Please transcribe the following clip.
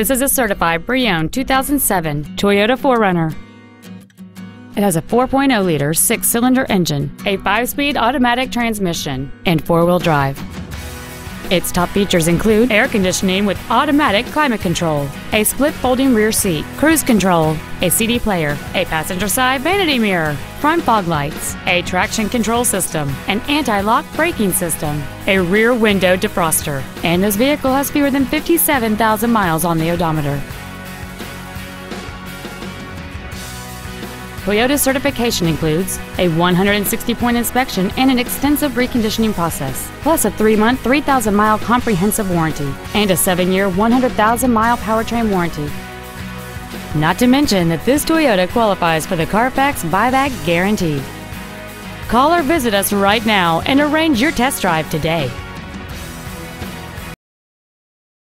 This is a certified pre-owned 2007 Toyota 4Runner. It has a 4.0-liter six-cylinder engine, a five-speed automatic transmission, and four-wheel drive. Its top features include air conditioning with automatic climate control, a split folding rear seat, cruise control, a CD player, a passenger side vanity mirror, front fog lights, a traction control system, an anti-lock braking system, a rear window defroster, and this vehicle has fewer than 57,000 miles on the odometer. Toyota's certification includes a 160-point inspection and an extensive reconditioning process, plus a 3-month, 3,000-mile comprehensive warranty and a 7-year, 100,000-mile powertrain warranty. Not to mention that this Toyota qualifies for the Carfax buyback guarantee. Call or visit us right now and arrange your test drive today.